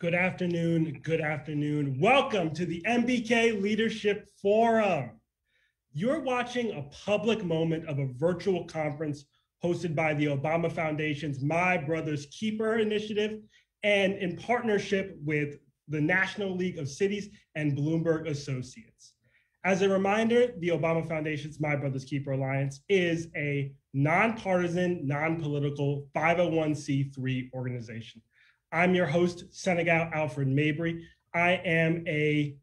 Good afternoon. Good afternoon. Welcome to the MBK Leadership Forum. You're watching a public moment of a virtual conference hosted by the Obama Foundation's My Brother's Keeper initiative and in partnership with the National League of Cities and Bloomberg Associates. As a reminder, the Obama Foundation's My Brother's Keeper Alliance is a nonpartisan, non-political 501c3 organization. I'm your host, Senegal Alfred Mabry. I am a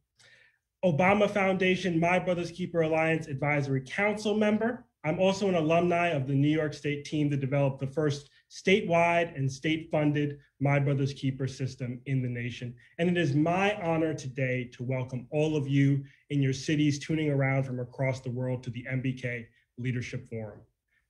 Obama Foundation My Brother's Keeper Alliance Advisory Council member. I'm also an alumni of the New York State team that developed the first statewide and state funded My Brother's Keeper system in the nation. And it is my honor today to welcome all of you in your cities tuning around from across the world to the MBK Leadership Forum.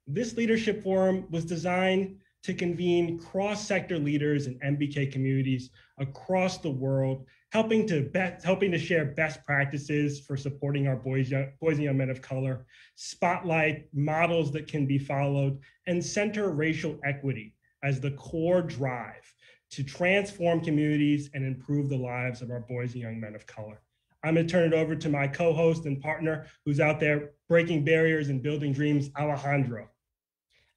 This leadership forum was designed to convene cross-sector leaders and MBK communities across the world, helping to be- helping to share best practices for supporting our boys, boys and young men of color, spotlight models that can be followed, and center racial equity as the core drive to transform communities and improve the lives of our boys and young men of color. I'm going to turn it over to my co-host and partner who's out there breaking barriers and building dreams, Alejandro.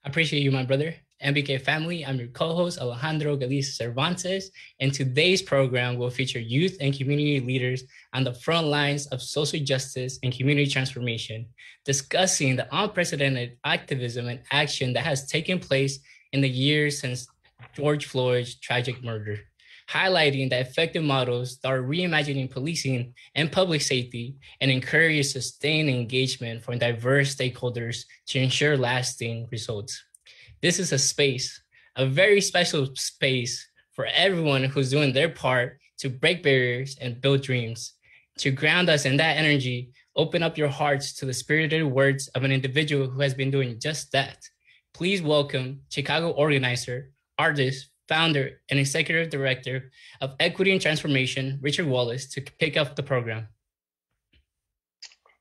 I appreciate you, my brother. MBK family, I'm your co-host Alejandro Galicia Cervantes, and today's program will feature youth and community leaders on the front lines of social justice and community transformation, discussing the unprecedented activism and action that has taken place in the years since George Floyd's tragic murder, highlighting the effective models that are reimagining policing and public safety and encourage sustained engagement from diverse stakeholders to ensure lasting results. This is a space, a very special space for everyone who's doing their part to break barriers and build dreams. To ground us in that energy, open up your hearts to the spirited words of an individual who has been doing just that. Please welcome Chicago organizer, artist, founder, and executive director of Equity and Transformation, Richard Wallace, to pick up the program.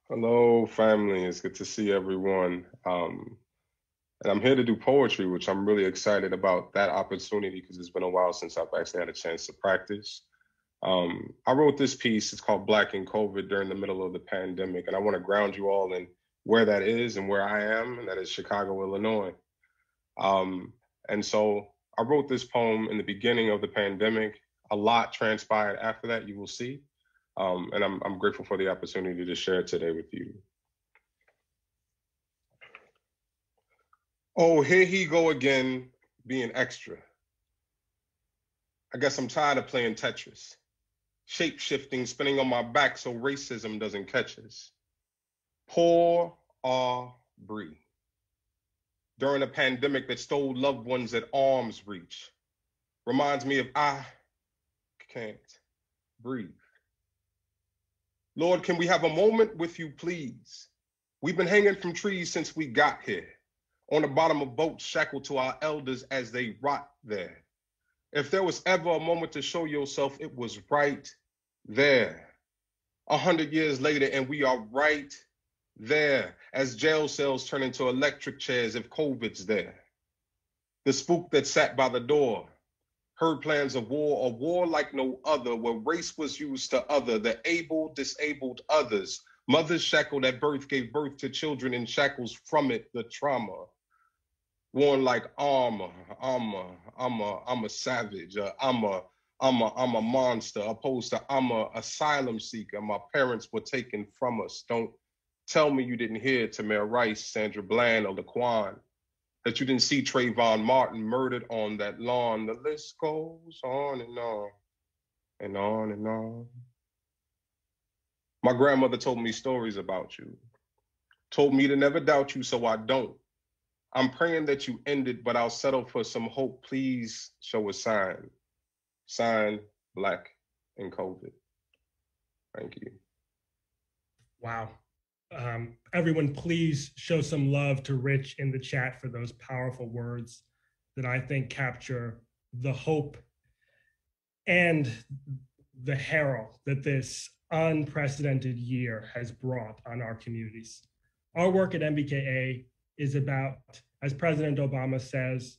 Hello, family. It's good to see everyone. Um, and I'm here to do poetry, which I'm really excited about that opportunity because it's been a while since I've actually had a chance to practice. Um, I wrote this piece, it's called Black in COVID during the middle of the pandemic. And I want to ground you all in where that is and where I am, and that is Chicago, Illinois. Um, and so I wrote this poem in the beginning of the pandemic. A lot transpired after that, you will see. Um, and I'm, I'm grateful for the opportunity to share it today with you. Oh, here he go again, being extra. I guess I'm tired of playing Tetris. Shape shifting, spinning on my back so racism doesn't catch us. Poor Arbery. During a pandemic that stole loved ones at arm's reach. Reminds me of I can't breathe. Lord, can we have a moment with you, please? We've been hanging from trees since we got here on the bottom of boats shackled to our elders as they rot there. If there was ever a moment to show yourself, it was right there. A hundred years later, and we are right there as jail cells turn into electric chairs if COVID's there. The spook that sat by the door heard plans of war, a war like no other, where race was used to other, the able disabled others. Mothers shackled at birth gave birth to children in shackles from it, the trauma worn like armor. I'm a, I'm a, I'm a savage. Uh, I'm a, I'm a, I'm a monster. Opposed to I'm a asylum seeker. My parents were taken from us. Don't tell me you didn't hear Tamir Rice, Sandra Bland, or Laquan. That you didn't see Trayvon Martin murdered on that lawn. The list goes on and on and on and on. My grandmother told me stories about you. Told me to never doubt you, so I don't. I'm praying that you end it, but I'll settle for some hope. Please show a sign. Sign black and COVID. Thank you. Wow. Um, everyone, please show some love to Rich in the chat for those powerful words that I think capture the hope and the herald that this unprecedented year has brought on our communities. Our work at MBKA is about, as President Obama says,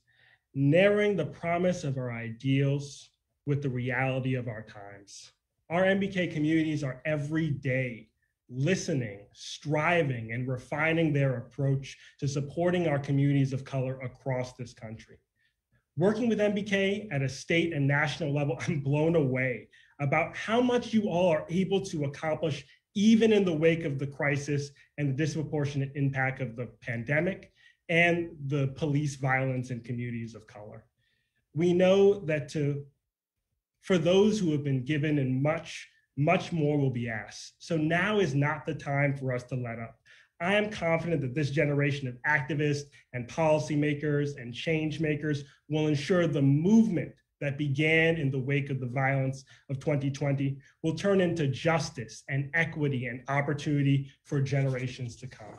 narrowing the promise of our ideals with the reality of our times. Our MBK communities are every day listening, striving, and refining their approach to supporting our communities of color across this country. Working with MBK at a state and national level, I'm blown away about how much you all are able to accomplish even in the wake of the crisis and the disproportionate impact of the pandemic and the police violence in communities of color. We know that to for those who have been given and much much more will be asked. So now is not the time for us to let up. I am confident that this generation of activists and policymakers and change makers will ensure the movement that began in the wake of the violence of 2020 will turn into justice and equity and opportunity for generations to come.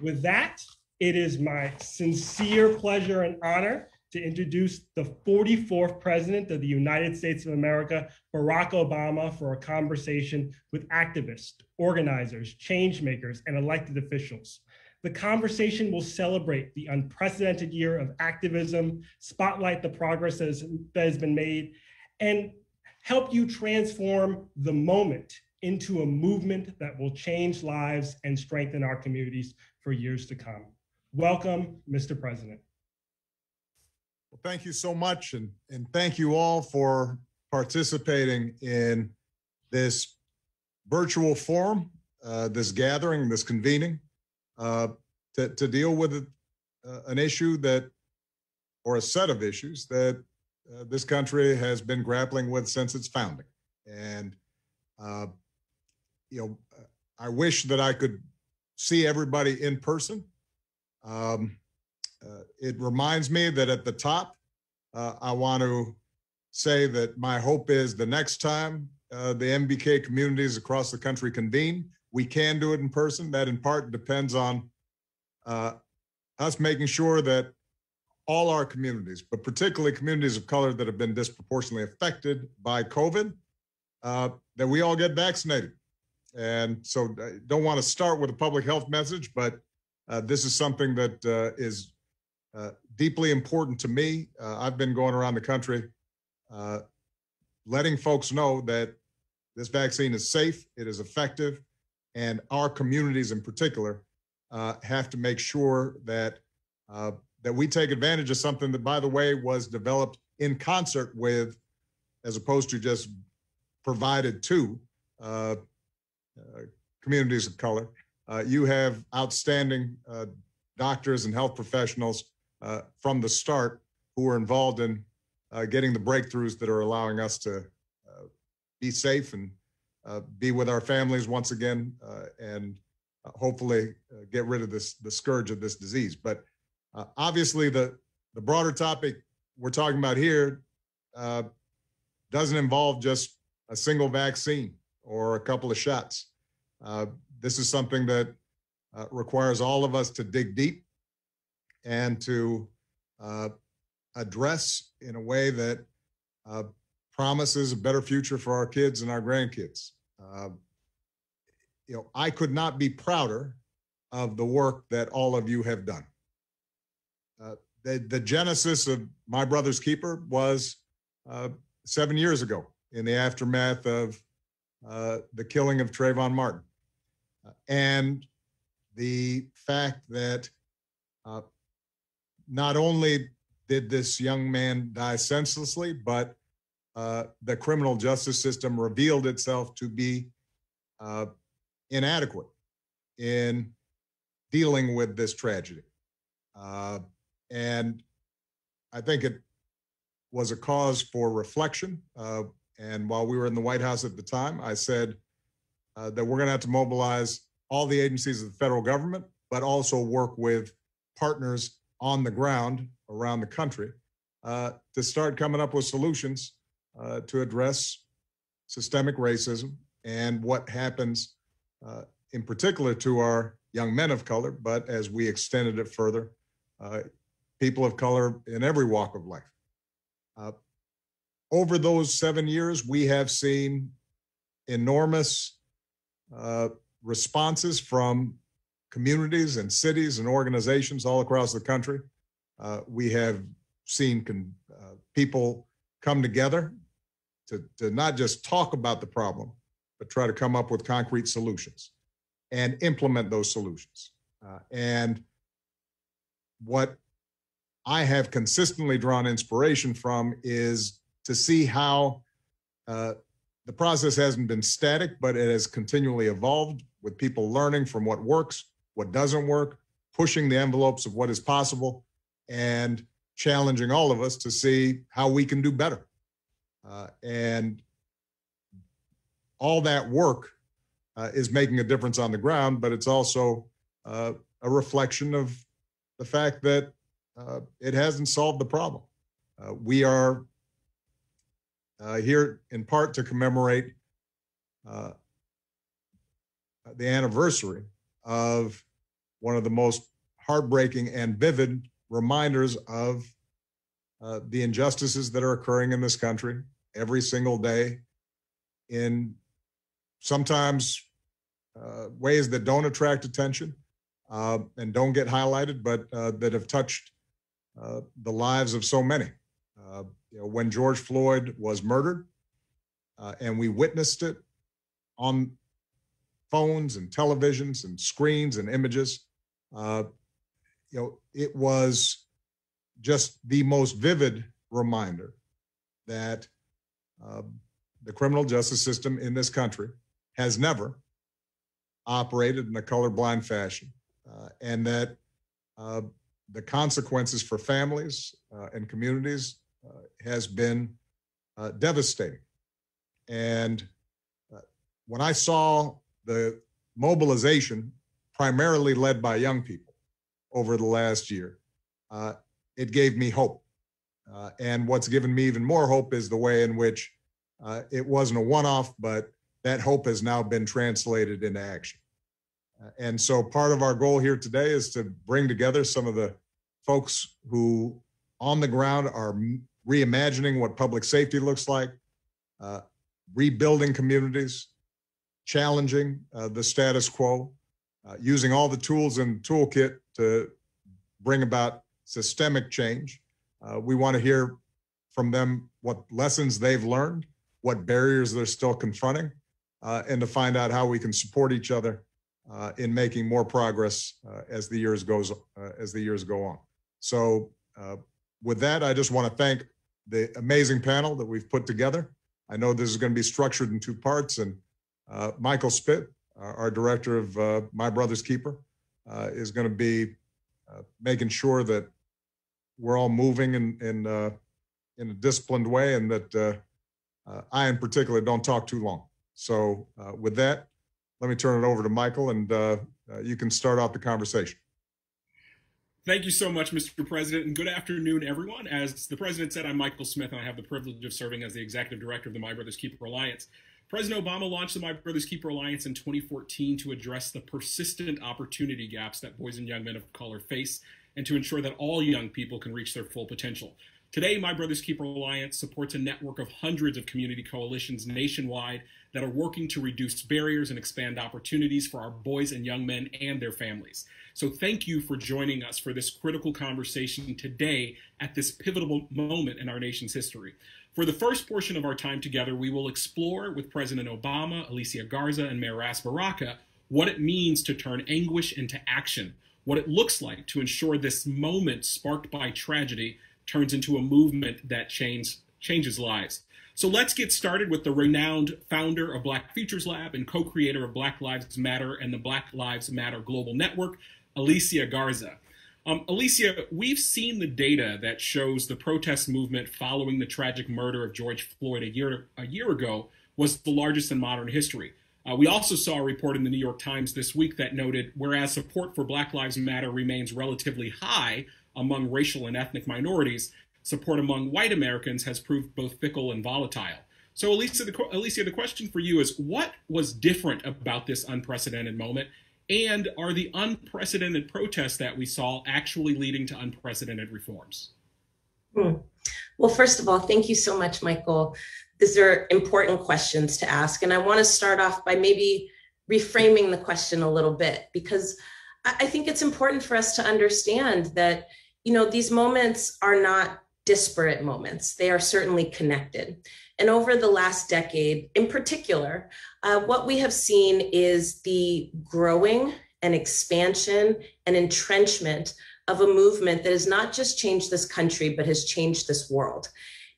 With that, it is my sincere pleasure and honor to introduce the 44th President of the United States of America, Barack Obama, for a conversation with activists, organizers, change makers, and elected officials. The conversation will celebrate the unprecedented year of activism, spotlight the progress that has, been made, and help you transform the moment into a movement that will change lives and strengthen our communities for years to come. Welcome, Mr. President. Well, thank you so much, and, and thank you all for participating in this virtual forum, uh, this gathering, this convening, uh, to, to deal with uh, an issue that, or a set of issues that uh, this country has been grappling with since its founding. And, uh, you know, I wish that I could see everybody in person. Um, uh, it reminds me that at the top, uh, I want to say that my hope is the next time uh, the MBK communities across the country convene, we can do it in person. That in part depends on uh, us making sure that all our communities, but particularly communities of color that have been disproportionately affected by COVID, uh, that we all get vaccinated. And so I uh, don't want to start with a public health message, but uh, this is something that uh, is uh, deeply important to me. Uh, I've been going around the country uh, letting folks know that this vaccine is safe, it is effective, and our communities in particular uh, have to make sure that uh, that we take advantage of something that, by the way, was developed in concert with, as opposed to just provided to communities of color. You have outstanding doctors and health professionals uh, from the start who are involved in uh, getting the breakthroughs that are allowing us to uh, be safe and uh, be with our families once again uh, and hopefully get rid of this the scourge of this disease. But obviously, the the broader topic we're talking about here doesn't involve just a single vaccine or a couple of shots. This is something that requires all of us to dig deep and to uh, address in a way that uh, promises a better future for our kids and our grandkids. Uh, you know, I could not be prouder of the work that all of you have done. Uh, the, the genesis of My Brother's Keeper was uh, seven years ago in the aftermath of uh, the killing of Trayvon Martin. And the fact that not only did this young man die senselessly, but uh, the criminal justice system revealed itself to be uh, inadequate in dealing with this tragedy. Uh, and I think it was a cause for reflection. Uh, and while we were in the White House at the time, I said uh, that we're going to have to mobilize all the agencies of the federal government, but also work with partners on the ground around the country uh, to start coming up with solutions uh, to address systemic racism and what happens uh, in particular to our young men of color, but as we extended it further, uh, people of color in every walk of life. Uh, over those seven years, we have seen enormous uh, responses from communities and cities and organizations all across the country. Uh, we have seen con- uh, people come together to, to not just talk about the problem, but try to come up with concrete solutions and implement those solutions. Uh, and what I have consistently drawn inspiration from is to see how uh, the process hasn't been static, but it has continually evolved with people learning from what works, what doesn't work, pushing the envelopes of what is possible, and challenging all of us to see how we can do better. Uh, and all that work uh, is making a difference on the ground, but it's also uh, a reflection of the fact that uh, it hasn't solved the problem. Uh, we are uh, here in part to commemorate the anniversary of one of the most heartbreaking and vivid reminders of uh, the injustices that are occurring in this country every single day in sometimes uh, ways that don't attract attention uh, and don't get highlighted, but uh, that have touched uh, the lives of so many. Uh, you know, when George Floyd was murdered, and we witnessed it on phones and televisions and screens and images, you know, it was just the most vivid reminder that uh, the criminal justice system in this country has never operated in a colorblind fashion, uh, and that uh, the consequences for families uh, and communities uh, has been uh, devastating. And when I saw the mobilization, primarily led by young people over the last year, it gave me hope. Uh, and what's given me even more hope is the way in which uh, it wasn't a one off, but that hope has now been translated into action. Uh, and so part of our goal here today is to bring together some of the folks who on the ground are reimagining what public safety looks like, uh, rebuilding communities, challenging uh, the status quo, uh, using all the tools the toolkit to bring about systemic change. Uh, we want to hear from them what lessons they've learned, what barriers they're still confronting, uh, and to find out how we can support each other uh, in making more progress uh, as the years goes uh, as the years go on. So, with that, I just want to thank the amazing panel that we've put together. I know this is going to be structured in two parts, and Michael Smith, our, director of My Brother's Keeper, is going to be making sure that we're all moving in in uh, in a disciplined way, and that uh, uh, I, in particular, don't talk too long. So, uh, with that, let me turn it over to Michael, and uh, uh, you can start off the conversation. Thank you so much, Mr. President, and good afternoon, everyone. As the President said, I'm Michael Smith, and I have the privilege of serving as the Executive Director of the My Brothers Keeper Alliance. President Obama launched the My Brothers Keeper Alliance in 2014 to address the persistent opportunity gaps that boys and young men of color face and to ensure that all young people can reach their full potential. Today, My Brothers Keeper Alliance supports a network of hundreds of community coalitions nationwide that are working to reduce barriers and expand opportunities for our boys and young men and their families. So, thank you for joining us for this critical conversation today at this pivotal moment in our nation's history. For the first portion of our time together, we will explore with President Obama, Alicia Garza, and Mayor Ras Baraka what it means to turn anguish into action what it looks like to ensure this moment sparked by tragedy turns into a movement that change, changes lives. So let's get started with the renowned founder of Black Futures Lab and co creator of Black Lives Matter and the Black Lives Matter Global Network, Alicia Garza. Um, Alicia, we've seen the data that shows the protest movement following the tragic murder of George Floyd a year, a year ago was the largest in modern history. Uh, we also saw a report in the New York Times this week that noted whereas support for Black Lives Matter remains relatively high among racial and ethnic minorities, support among white Americans has proved both fickle and volatile. So, Alicia the, Alicia, the question for you is what was different about this unprecedented moment? And are the unprecedented protests that we saw actually leading to unprecedented reforms? Hmm. Well, first of all, thank you so much, Michael, these are important questions to ask. And I want to start off by maybe reframing the question a little bit because I think it's important for us to understand that, you know, these moments are not disparate moments. They are certainly connected. And over the last decade, in particular, uh, what we have seen is the growing and expansion and entrenchment of a movement that has not just changed this country, but has changed this world.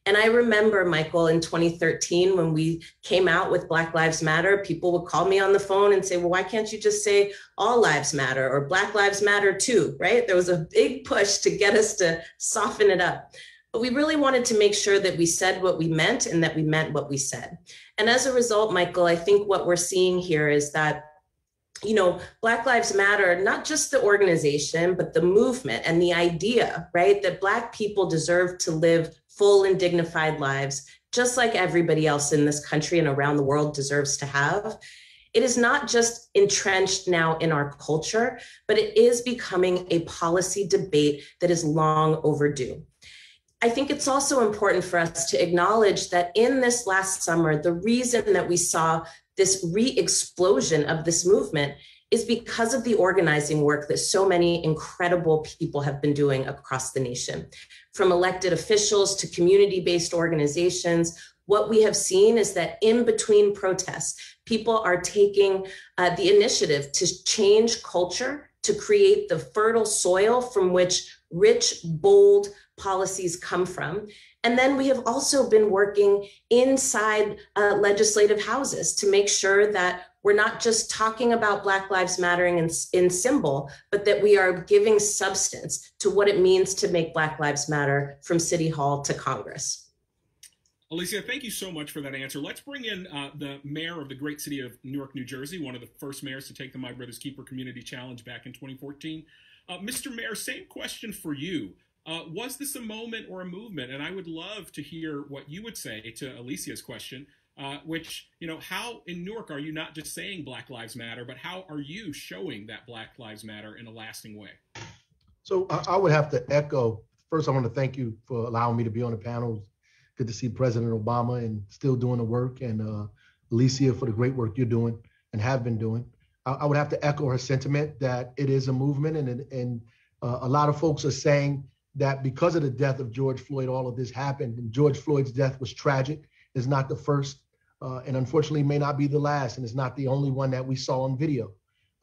And I remember, Michael, in 2013, when we came out with Black Lives Matter, people would call me on the phone and say, Well, why can't you just say all lives matter or Black Lives Matter too? Right? There was a big push to get us to soften it up. But we really wanted to make sure that we said what we meant and that we meant what we said. And as a result, Michael, I think what we're seeing here is that you know, Black Lives Matter, not just the organization, but the movement and the idea, right, that Black people deserve to live full and dignified lives, just like everybody else in this country and around the world deserves to have. It is not just entrenched now in our culture, but it is becoming a policy debate that is long overdue. I think it's also important for us to acknowledge that in this last summer, the reason that we saw this re-explosion of this movement is because of the organizing work that so many incredible people have been doing across the nation. From elected officials to community-based organizations, what we have seen is that in between protests, people are taking uh, the initiative to change culture, to create the fertile soil from which rich, bold policies come from. And then we have also been working inside uh, legislative houses to make sure that we're not just talking about Black Lives Mattering in, in symbol, but that we are giving substance to what it means to make Black Lives Matter from City Hall to Congress. Alicia, thank you so much for that answer. Let's bring in uh, the mayor of the great city of Newark, New Jersey, one of the first mayors to take the My Brother's Keeper Community Challenge back in 2014. Uh, Mr. Mayor, same question for you. Uh, was this a moment or a movement? And I would love to hear what you would say to Alicia's question, uh, which, you know, how in Newark are you not just saying Black Lives Matter, but how are you showing that Black Lives Matter in a lasting way? So I would have to echo. First, I want to thank you for allowing me to be on the panel. Good to see President Obama and still doing the work, and uh, Alicia for the great work you're doing and have been doing. I, I would have to echo her sentiment that it is a movement, and and uh, a lot of folks are saying that because of the death of George Floyd, all of this happened. And George Floyd's death was tragic. It's not the first, uh, and unfortunately may not be the last, and it's not the only one that we saw on video.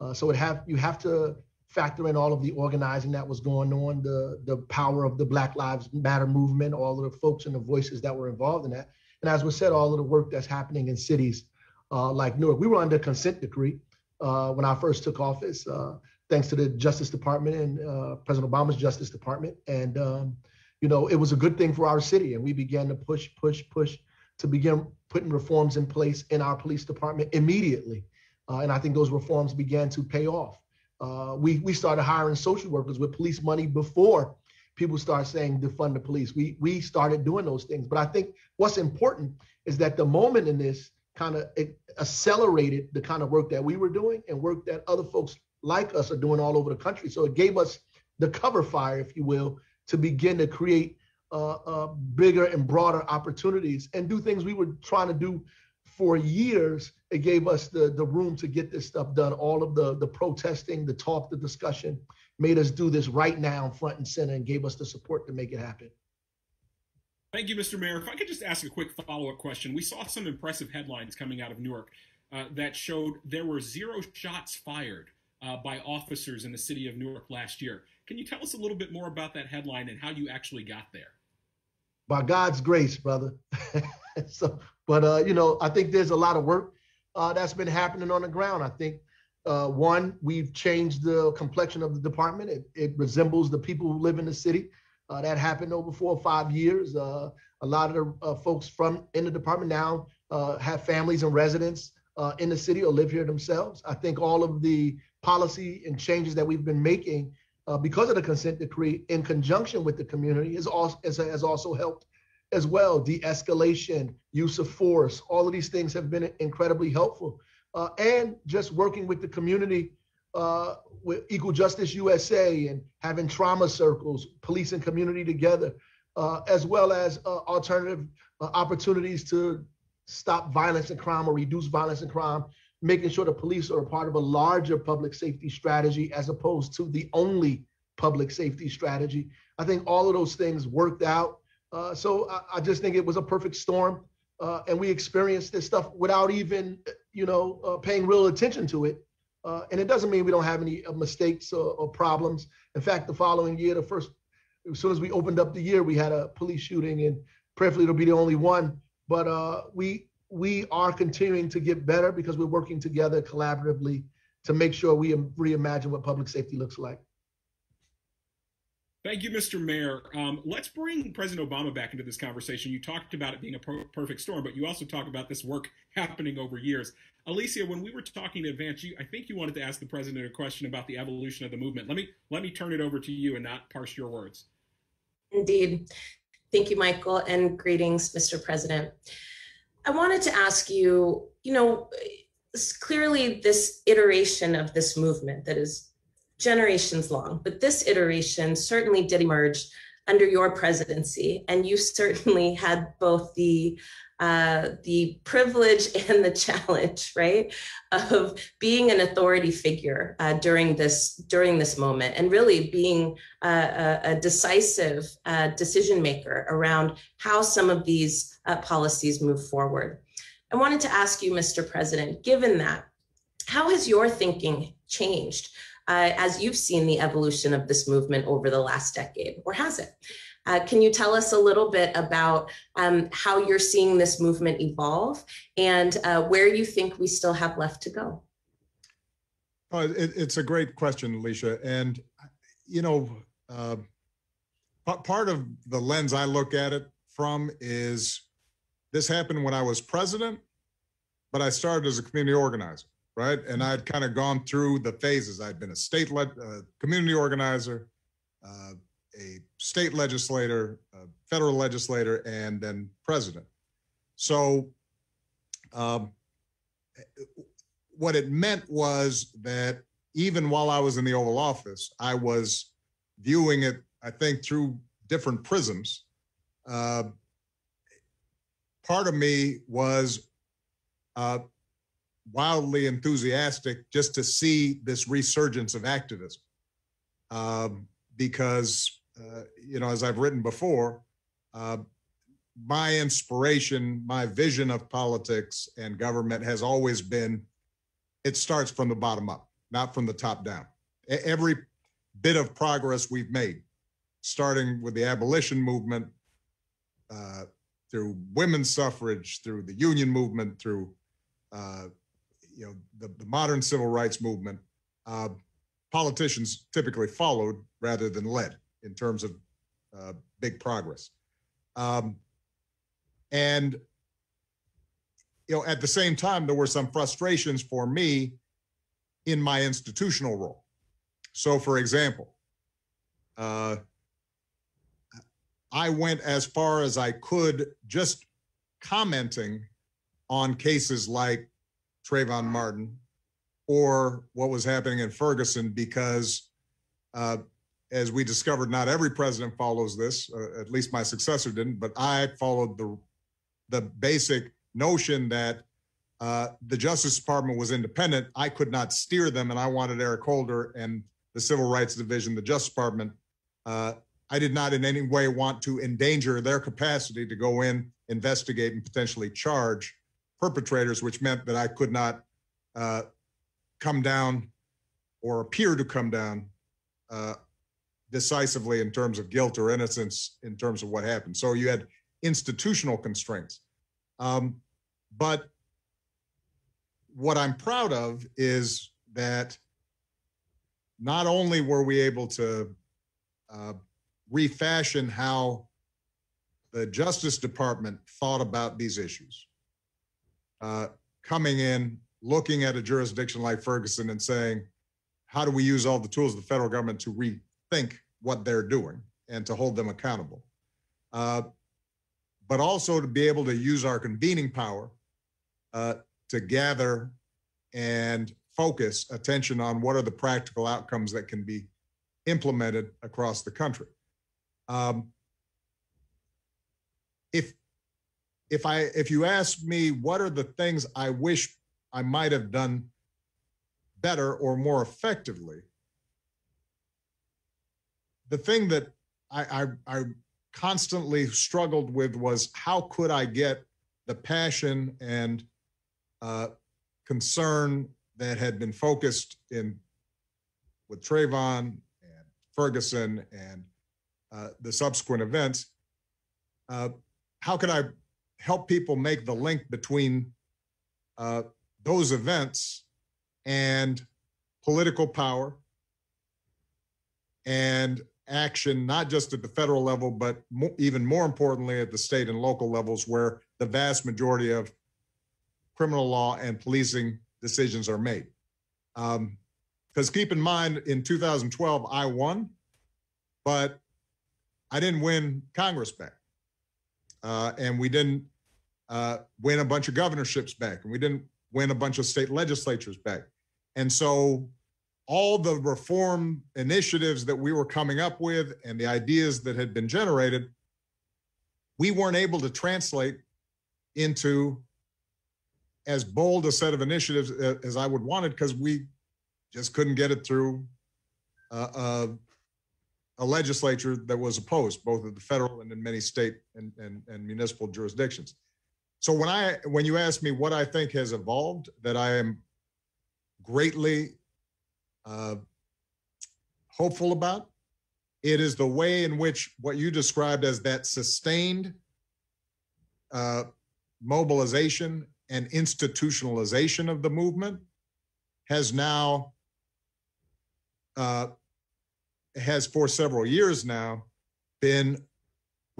Uh, so it have you have to factor in all of the organizing that was going on, the the power of the Black Lives Matter movement, all of the folks and the voices that were involved in that, and as was said, all of the work that's happening in cities uh, like Newark. We were under consent decree uh, when I first took office. Thanks to the Justice Department and uh, President Obama's Justice Department. And, um, you know, it was a good thing for our city. And we began to push, push, push to begin putting reforms in place in our police department immediately. Uh, and I think those reforms began to pay off. Uh, we, we started hiring social workers with police money before people start saying defund the police. We, we started doing those things. But I think what's important is that the moment in this kind of accelerated the kind of work that we were doing and work that other folks like us are doing all over the country. So it gave us the cover fire, if you will, to begin to create uh, uh, bigger and broader opportunities and do things we were trying to do for years. It gave us the, the room to get this stuff done. All of the, the protesting, the talk, the discussion made us do this right now, front and center, and gave us the support to make it happen. Thank you, Mr. Mayor. If I could just ask a quick follow up question. We saw some impressive headlines coming out of Newark uh, that showed there were zero shots fired uh, by officers in the city of Newark last year. Can you tell us a little bit more about that headline and how you actually got there? By God's grace, brother. so, but uh, you know, I think there's a lot of work uh, that's been happening on the ground. I think uh, one, we've changed the complexion of the department. It, it resembles the people who live in the city. Uh, that happened over four or five years. Uh, a lot of the uh, folks from in the department now uh, have families and residents uh, in the city or live here themselves. I think all of the policy and changes that we've been making uh, because of the consent decree in conjunction with the community is also, has also helped as well. De-escalation, use of force, all of these things have been incredibly helpful. Uh, and just working with the community uh, with Equal Justice USA and having trauma circles, police and community together, uh, as well as uh, alternative uh, opportunities to stop violence and crime or reduce violence and crime making sure the police are a part of a larger public safety strategy as opposed to the only public safety strategy. I think all of those things worked out Uh, so I, I, just think it was a perfect storm. Uh, and we experienced this stuff without even, you know, uh, paying real attention to it. Uh, and it doesn't mean we don't have any uh, mistakes or, or, problems. In fact, the following year, the first, as soon as we opened up the year, we had a police shooting, and prayerfully it'll be the only one. But uh, we we are continuing to get better because we're working together collaboratively to make sure we reimagine what public safety looks like. Thank you, Mr. Mayor. Um, let's bring President Obama back into this conversation. You talked about it being a per- perfect storm, but you also talk about this work happening over years. Alicia, when we were talking in advance, you, I think you wanted to ask the president a question about the evolution of the movement. Let me let me turn it over to you and not parse your words. Indeed. Thank you, Michael, and greetings, Mr. President. I wanted to ask you, you know, clearly this iteration of this movement that is generations long, but this iteration certainly did emerge under your presidency, and you certainly had both the uh, the privilege and the challenge, right, of being an authority figure uh, during this during this moment, and really being a, a decisive uh, decision maker around how some of these uh, policies move forward. I wanted to ask you, Mr. President, given that, how has your thinking changed uh, as you've seen the evolution of this movement over the last decade, or has it? Uh, can you tell us a little bit about um, how you're seeing this movement evolve and uh, where you think we still have left to go? Oh, it, it's a great question, Alicia. And, you know, uh, part of the lens I look at it from is this happened when I was president, but I started as a community organizer, right? And I'd kind of gone through the phases. I'd been a state led uh, community organizer, uh, a state legislator, a federal legislator, and then president. So, um, what it meant was that even while I was in the Oval Office, I was viewing it, I think, through different prisms. Uh, part of me was uh, wildly enthusiastic just to see this resurgence of activism. Um, because uh, you know, as I've written before, uh, my inspiration, my vision of politics and government has always been it starts from the bottom up, not from the top down. Every bit of progress we've made, starting with the abolition movement, uh, through women's suffrage, through the union movement, through uh, you know the, the, modern civil rights movement, uh, politicians typically followed rather than led in terms of uh, big progress. Um, and you know, at the same time, there were some frustrations for me in my institutional role. So, for example, uh, I went as far as I could just commenting on cases like Trayvon Martin or what was happening in Ferguson because uh, as we discovered, not every president follows this. Uh, at least my successor didn't, but I followed the the basic notion that uh, the Justice Department was independent. I could not steer them, and I wanted Eric Holder and the Civil Rights Division, the Justice Department. I did not in any way want to endanger their capacity to go in, investigate, and potentially charge perpetrators, which meant that I could not uh, come down or appear to come down uh, decisively in terms of guilt or innocence in terms of what happened. So you had institutional constraints. Um, but what I'm proud of is that not only were we able to uh, refashion how the Justice Department thought about these issues, uh, coming in, looking at a jurisdiction like Ferguson and saying, how do we use all the tools of the federal government to rethink what they're doing and to hold them accountable. Uh, but also to be able to use our convening power uh, to gather and focus attention on what are the practical outcomes that can be implemented across the country. Um, if if I if you ask me what are the things I wish I might have done better or more effectively, the thing that I, I, I constantly struggled with was how could I get the passion and uh, concern that had been focused in with Trayvon and Ferguson and uh, the subsequent events. Uh, how can I help people make the link between uh, those events and political power and action, not just at the federal level, but mo- even more importantly at the state and local levels where the vast majority of criminal law and policing decisions are made. Because keep in mind, in 2012, I won, but I didn't win Congress back. Uh, and we didn't uh, win a bunch of governorships back, and we didn't win a bunch of state legislatures back. And so all the reform initiatives that we were coming up with and the ideas that had been generated, we weren't able to translate into as bold a set of initiatives as I would wanted because we just couldn't get it through uh, a, legislature that was opposed, both at the federal and in many state and, and, and municipal jurisdictions. So when I when you ask me what I think has evolved, that I am greatly uh, hopeful about, it is the way in which what you described as that sustained uh, mobilization and institutionalization of the movement has now uh, has for several years now been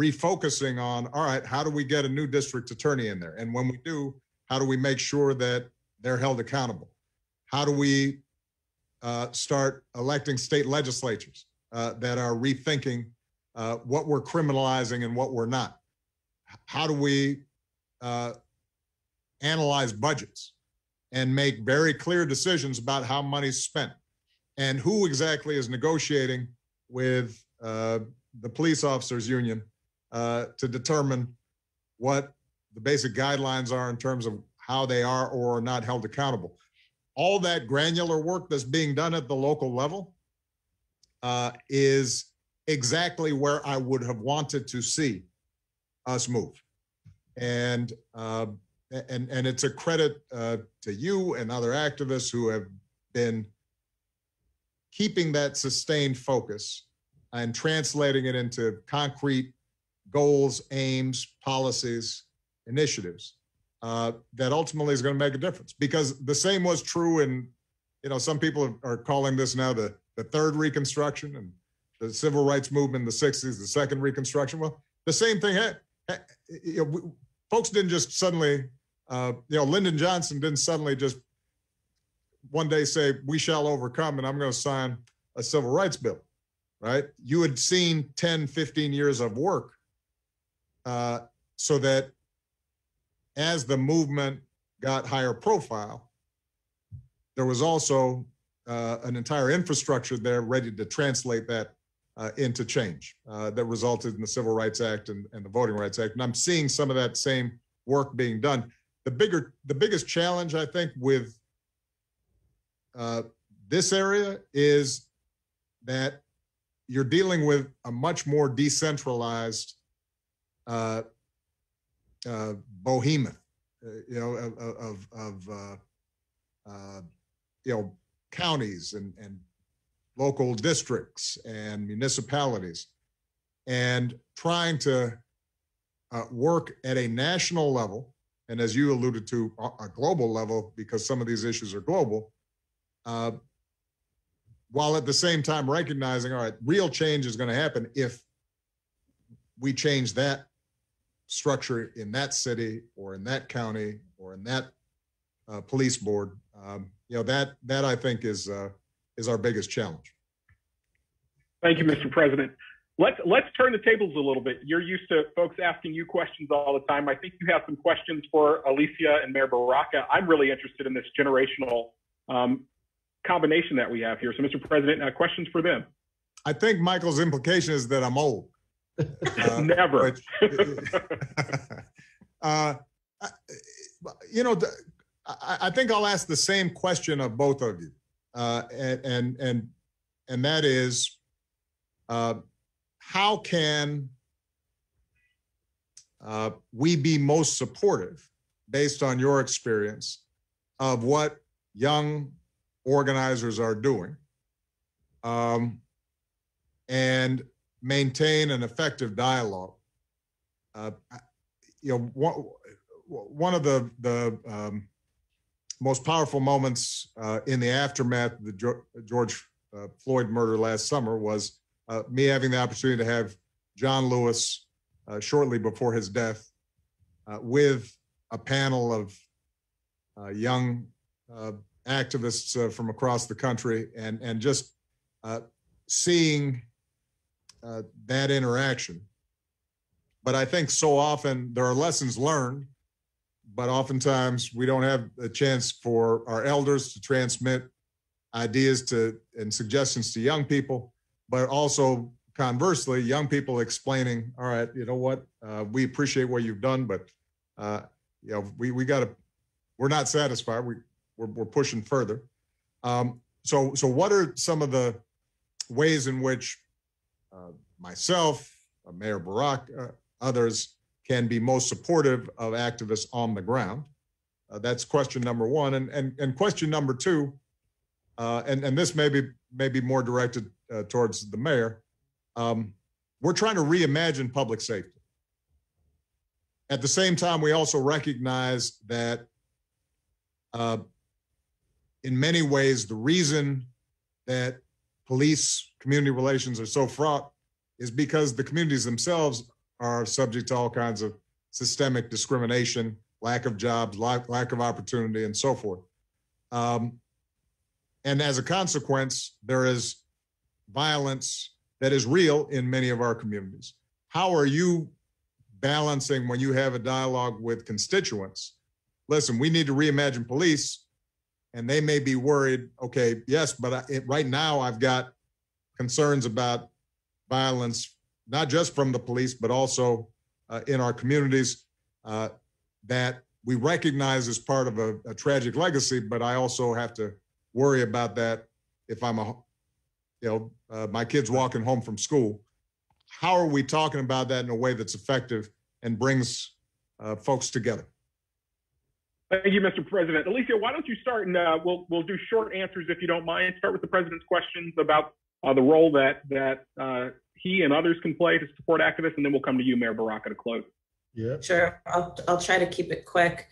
refocusing on all right how do we get a new district attorney in there? And when we do how do we make sure that they're held accountable? How do we uh, start electing state legislatures uh, that are rethinking uh, what we're criminalizing and what we're not? How do we uh, analyze budgets and make very clear decisions about how money's spent and who exactly is negotiating with uh, the police officers union uh, to determine what the basic guidelines are in terms of how they are or are not held accountable. All that granular work that's being done at the local level uh, is exactly where I would have wanted to see us move. And uh, and and it's a credit uh, to you and other activists who have been keeping that sustained focus and translating it into concrete goals, aims, policies, initiatives uh, that ultimately is going to make a difference. Because the same was true in, you know, some people are calling this now the the third Reconstruction and the civil rights movement in the '60s, the second Reconstruction. Well, the same thing. Had, had, you know, folks didn't just suddenly, uh, you know, Lyndon Johnson didn't suddenly just one day say, we shall overcome, and I'm going to sign a civil rights bill, right? You had seen 10, 15 years of work uh, so that as the movement got higher profile, there was also uh, an entire infrastructure there ready to translate that uh, into change uh, that resulted in the Civil Rights Act and, and the Voting Rights Act. And I'm seeing some of that same work being done. The bigger, the biggest challenge, I think, with uh, this area is that you're dealing with a much more decentralized uh, uh, uh, you know, of, of, uh, you know, counties and, and local districts and municipalities, and trying to work at a national level, and as you alluded to, a global level, because some of these issues are global, uh, while at the same time recognizing, all right, real change is going to happen if we change that structure in that city or in that county or in that uh, police board. Um, you know that that I think is uh, is our biggest challenge. Thank you, Mr. President. Let's let's turn the tables a little bit. You're used to folks asking you questions all the time. I think you have some questions for Alicia and Mayor Baraka. I'm really interested in this generational um, combination that we have here. So, Mr. President, uh, questions for them? I think Michael's implication is that I'm old. Uh, Never. but- uh, you know, the- I, I think I'll ask the same question of both of you, uh, and and and and that is, uh, how can uh, we be most supportive based on your experience of what young organizers are doing um, and maintain an effective dialogue. Uh, you know, one, one of the the um, most powerful moments uh, in the aftermath of the George uh, Floyd murder last summer was uh, me having the opportunity to have John Lewis uh, shortly before his death uh, with a panel of young activists from across the country and, and just seeing that interaction. But I think so often there are lessons learned but oftentimes we don't have a chance for our elders to transmit ideas to and suggestions to young people, but also conversely, young people explaining, all right, you know what, uh, we appreciate what you've done, but uh, you know, we we got to, we're not satisfied. We we're, we're pushing further. Um, so so what are some of the ways in which uh, myself, uh, Mayor Baraka, uh, others can be most supportive of activists on the ground? Uh, that's question number one. And, and, and question number two, uh, and, and this may be, may be more directed towards the mayor. Um, we're trying to reimagine public safety. At the same time, we also recognize that in many ways, the reason that police community relations are so fraught is because the communities themselves are subject to all kinds of systemic discrimination, lack of jobs, lack, lack of opportunity, and so forth. Um, and as a consequence, there is violence that is real in many of our communities. How are you balancing when you have a dialogue with constituents? Listen, we need to reimagine police, and they may be worried. Okay, yes, but I, it, right now I've got concerns about violence not just from the police, but also uh, in our communities uh, that we recognize as part of a, a, tragic legacy. But I also have to worry about that if I'm a, you know, uh, my kids walking home from school. How are we talking about that in a way that's effective and brings uh, folks together? Thank you, Mr. President. Alicia, why don't you start and uh, we'll we'll do short answers if you don't mind. Start with the president's questions about uh, the role that that uh, he and others can play to support activists, and then we'll come to you, Mayor Baraka, to close. Yeah. Sure. I'll, I'll try to keep it quick.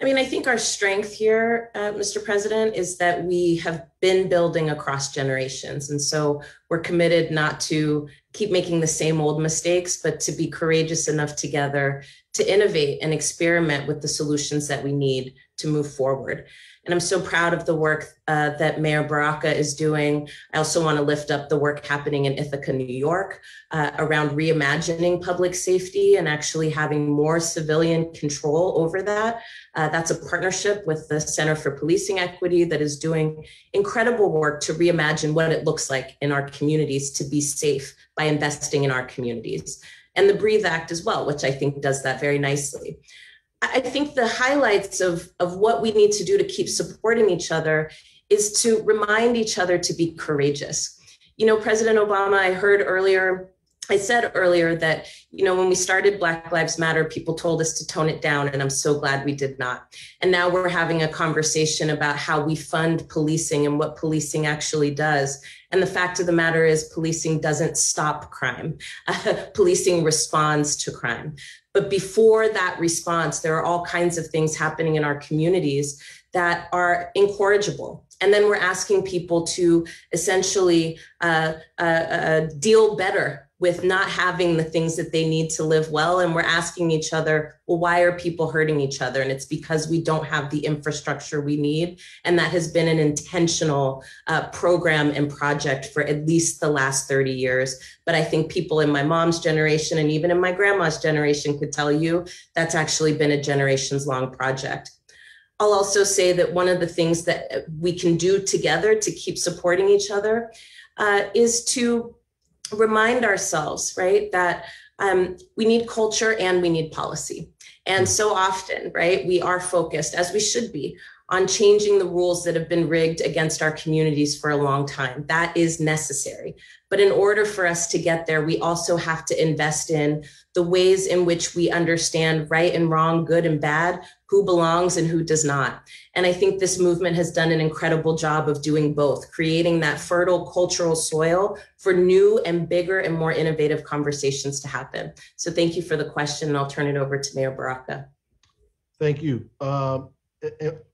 I mean, I think our strength here, uh, Mr. President, is that we have been building across generations. And so we're committed not to keep making the same old mistakes, but to be courageous enough together to innovate and experiment with the solutions that we need to move forward. And I'm so proud of the work uh, that Mayor Baraka is doing. I also want to lift up the work happening in Ithaca, New York, uh, around reimagining public safety and actually having more civilian control over that. Uh, that's a partnership with the Center for Policing Equity that is doing incredible work to reimagine what it looks like in our communities to be safe by investing in our communities. And the Breathe Act as well, which I think does that very nicely. I think the highlights of, of what we need to do to keep supporting each other is to remind each other to be courageous. You know, President Obama, I heard earlier, I said earlier that, you know, when we started Black Lives Matter, people told us to tone it down, and I'm so glad we did not. And now we're having a conversation about how we fund policing and what policing actually does. And the fact of the matter is, policing doesn't stop crime. Policing responds to crime. But before that response, there are all kinds of things happening in our communities that are incorrigible. And then we're asking people to essentially uh, uh, uh, deal better with not having the things that they need to live well. And we're asking each other, well, why are people hurting each other? And it's because we don't have the infrastructure we need. And that has been an intentional uh, program and project for at least the last 30 years. But I think people in my mom's generation and even in my grandma's generation could tell you that's actually been a generations long project. I'll also say that one of the things that we can do together to keep supporting each other uh, is to remind ourselves, right, that um, we need culture and we need policy. And so often, right, we are focused, as we should be, on changing the rules that have been rigged against our communities for a long time. That is necessary. But in order for us to get there, we also have to invest in the ways in which we understand right and wrong, good and bad, who belongs and who does not. And I think this movement has done an incredible job of doing both, creating that fertile cultural soil for new and bigger and more innovative conversations to happen. So thank you for the question, and I'll turn it over to Mayor Baraka. Thank you. Uh,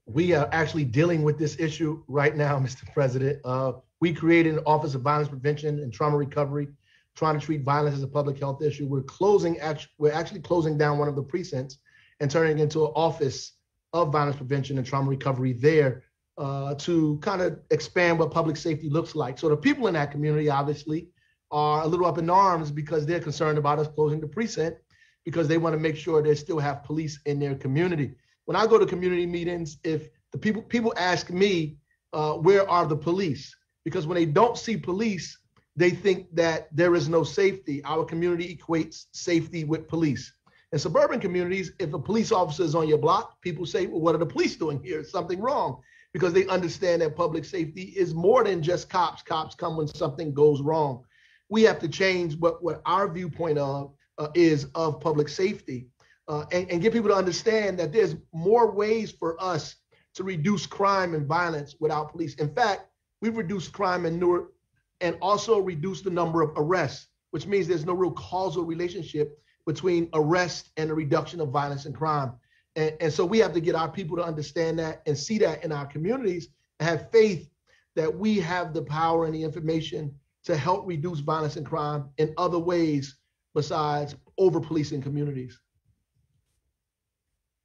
we are actually dealing with this issue right now, Mr. President. Uh, we created an Office of Violence Prevention and Trauma Recovery, trying to treat violence as a public health issue. We're closing, we're actually closing down one of the precincts and turning it into an office of violence prevention and trauma recovery there uh, to kind of expand what public safety looks like. So the people in that community obviously are a little up in arms because they're concerned about us closing the precinct because they want to make sure they still have police in their community. When I go to community meetings, if the people people ask me, uh, where are the police? Because when they don't see police, they think that there is no safety. Our community equates safety with police. In suburban communities, if a police officer is on your block, people say, well, what are the police doing here? Is something wrong? Because they understand that public safety is more than just cops. Cops come when something goes wrong. We have to change what, what our viewpoint of uh, is of public safety uh, and, and get people to understand that there's more ways for us to reduce crime and violence without police. In fact, we've reduced crime and Newark and also reduced the number of arrests, which means there's no real causal relationship between arrest and the reduction of violence and crime. And, and so we have to get our people to understand that and see that in our communities and have faith that we have the power and the information to help reduce violence and crime in other ways besides over policing communities.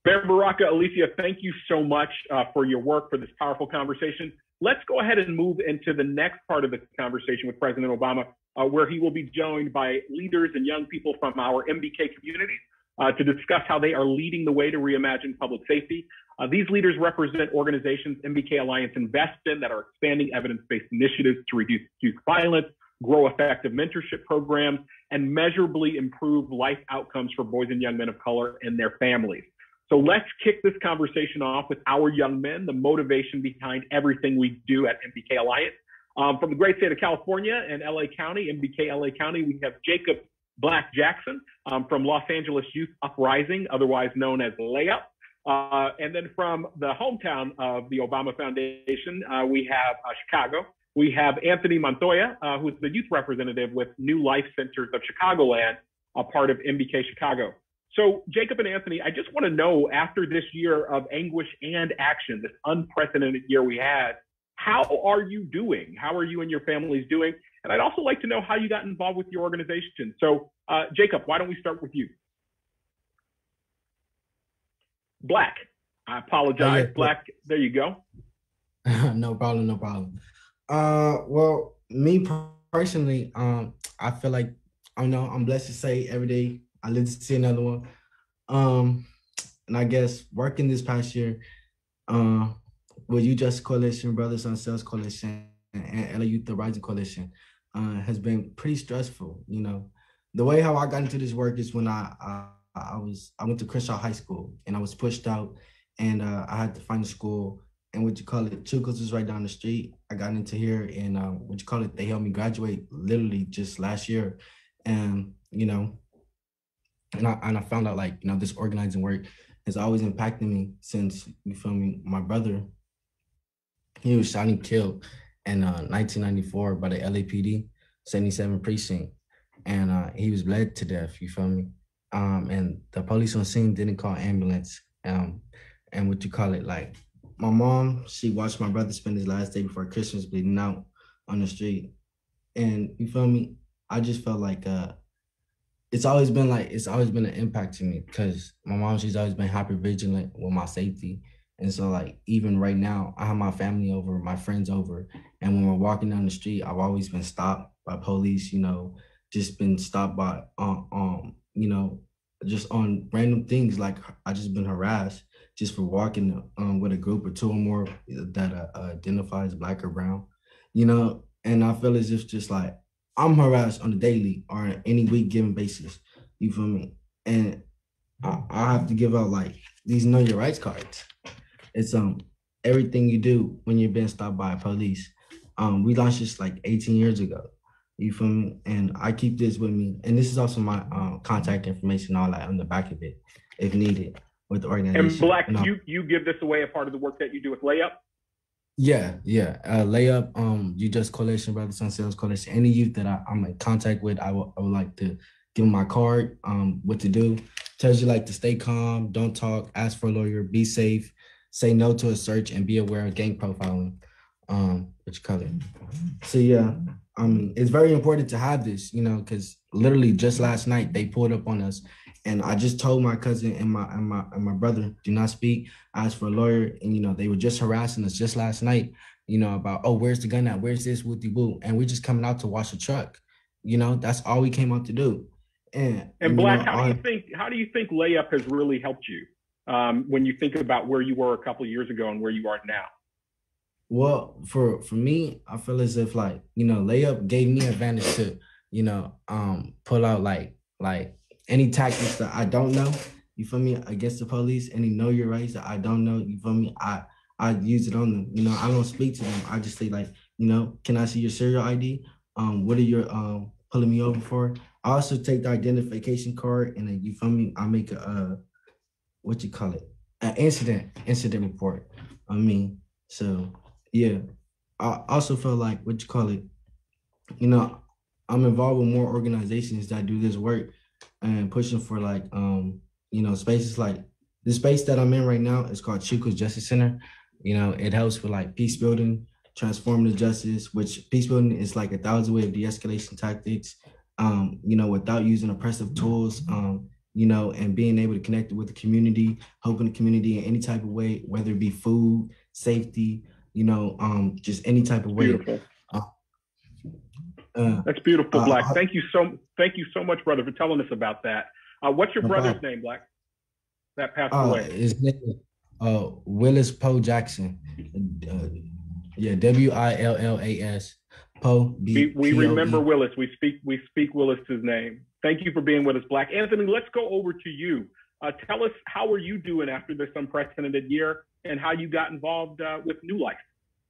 Mayor Baraka, Alicia, thank you so much uh, for your work, for this powerful conversation. Let's go ahead and move into the next part of the conversation with President Obama, uh, where he will be joined by leaders and young people from our MBK communities uh, to discuss how they are leading the way to reimagine public safety. Uh, these leaders represent organizations MBK Alliance invests in that are expanding evidence-based initiatives to reduce youth violence, grow effective mentorship programs, and measurably improve life outcomes for boys and young men of color and their families. So let's kick this conversation off with our young men, the motivation behind everything we do at MBK Alliance. Um, from the great state of California and LA County, MBK LA County, we have Jacob Black Jackson um, from Los Angeles Youth Uprising, otherwise known as Layup. Uh, and then from the hometown of the Obama Foundation, uh, we have uh, Chicago. We have Anthony Montoya, uh, who's the youth representative with New Life Centers of Chicagoland, a part of MBK Chicago. So, Jacob and Anthony, I just want to know after this year of anguish and action, this unprecedented year we had, how are you doing? How are you and your families doing? And I'd also like to know how you got involved with your organization. So, uh, Jacob, why don't we start with you? Black. I apologize. Oh, yeah. Black, there you go. no problem, no problem. Uh, well, me personally, um, I feel like I know I'm blessed to say every day I live to see another one. Um, and I guess working this past year, uh, with Youth Justice Coalition, Brothers, Sons, Selves Coalition, and LA Youth the Rising Coalition, uh, has been pretty stressful. You know, the way how I got into this work is when I I, I was I went to Crenshaw High School and I was pushed out, and uh, I had to find a school. And what you call it, Chuco's is right down the street. I got into here, and uh, what you call it, they helped me graduate literally just last year, and you know, and I and I found out like you know this organizing work has always impacted me since you feel me. My brother, he was shot and killed in uh, 1994 by the LAPD 77 precinct, and uh, he was bled to death. You feel me? Um, and the police on scene didn't call ambulance. Um, and what you call it like my mom, she watched my brother spend his last day before Christmas bleeding out on the street. And you feel me? I just felt like uh it's always been like it's always been an impact to me because my mom she's always been hyper vigilant with my safety and so like even right now i have my family over my friends over and when we're walking down the street i've always been stopped by police you know just been stopped by um, um you know just on random things like i just been harassed just for walking um, with a group or two or more that uh, identifies black or brown you know and i feel as if just like I'm harassed on a daily or any week given basis. You feel me? And I, I have to give out like these know your rights cards. It's um everything you do when you're being stopped by police. Um, we launched this like 18 years ago. You feel me? And I keep this with me. And this is also my um, contact information, all that on the back of it, if needed, with the organization. And Black, you you give this away a part of the work that you do with Layup. Yeah, yeah. Uh, layup, um, Youth Justice Coalition, Brothers, Sons, Selves coalition. Any youth that I, I'm in contact with, I will I would like to give them my card, um, what to do. Tells you like to stay calm, don't talk, ask for a lawyer, be safe, say no to a search, and be aware of gang profiling. Um, which color? So yeah, I mean, it's very important to have this, you know, because literally just last night they pulled up on us, and I just told my cousin and my and my and my brother do not speak. I asked for a lawyer, and you know they were just harassing us just last night, you know, about oh where's the gun at? Where's this with the boo? And we're just coming out to wash a truck, you know. That's all we came out to do. And and Black, know, how do you think how do you think layup has really helped you um, when you think about where you were a couple years ago and where you are now? Well, for for me, I feel as if like you know, layup gave me advantage to you know um pull out like like any tactics that I don't know. You feel me against the police? Any know your rights that I don't know. You feel me? I I use it on them. You know, I don't speak to them. I just say like, you know, can I see your serial ID? Um, what are your um pulling me over for? I also take the identification card and then you feel me? I make a uh, what you call it? An incident incident report. I mean, so yeah, I also feel like what you call it, you know, I'm involved with more organizations that do this work and pushing for like um, you know, spaces like the space that I'm in right now is called Chuco's Justice Center. You know, it helps with like peace building, transformative justice, which peace building is like a thousand way of de-escalation tactics. Um, you know, without using oppressive tools, um, you know, and being able to connect with the community, helping the community in any type of way, whether it be food, safety, you know, um, just any type of way. Beautiful. Uh, uh, That's beautiful, uh, Black. thank you so thank you so much, brother, for telling us about that. Uh, what's your no brother's problem. name, Black? That passed uh, away. His name, uh, Willis Poe Jackson. Uh, yeah, W I L L A S. Poe. We, we remember Willis. We speak we speak Willis's name. Thank you for being with us, Black. Anthony, let's go over to you. Uh, tell us how are you doing after this unprecedented year and how you got involved uh, with New Life.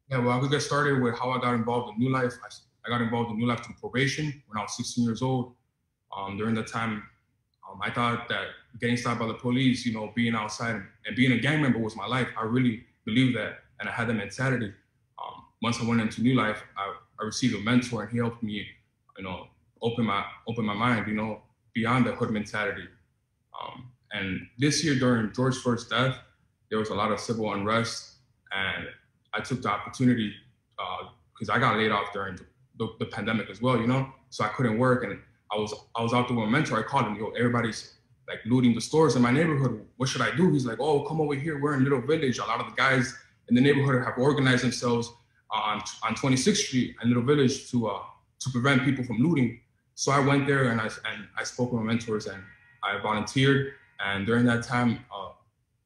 Yeah, well, I will get started with how I got involved in New Life. I, I got involved in New Life through probation when I was 16 years old. Um, during that time, um, I thought that getting stopped by the police, you know, being outside and being a gang member was my life. I really believed that, and I had that mentality. Um, once I went into New Life, I, I received a mentor, and he helped me, you know, open my open my mind, you know, beyond the hood mentality. Um, and this year during George Floyd's death, there was a lot of civil unrest, and I took the opportunity because uh, I got laid off during the, the, pandemic as well, you know. So I couldn't work, and I was I was out there with a mentor. I called him, yo, everybody's like looting the stores in my neighborhood. What should I do? He's like, oh, come over here. We're in Little Village. A lot of the guys in the neighborhood have organized themselves on on 26th Street and Little Village to uh, to prevent people from looting. So I went there and I and I spoke with my mentors and I volunteered. And during that time, uh,